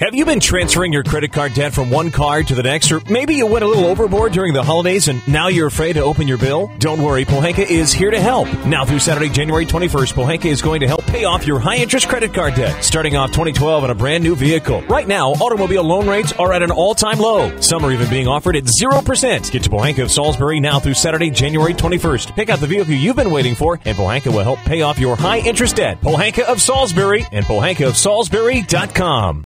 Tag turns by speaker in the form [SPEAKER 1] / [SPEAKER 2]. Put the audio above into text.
[SPEAKER 1] Have you been transferring your credit card debt from one card to the next, or maybe you went a little overboard during the holidays and now you're afraid to open your bill? Don't worry, Pohanka is here to help. Now through Saturday, January 21st, Pohanka is going to help pay off your high interest credit card debt, starting off 2012 on a brand new vehicle. Right now, automobile loan rates are at an all time low. Some are even being offered at 0%. Get to Pohanka of Salisbury now through Saturday, January 21st. Pick out the vehicle you've been waiting for, and Pohanka will help pay off your high interest debt. Pohanka of Salisbury and PohankaofSalisbury.com.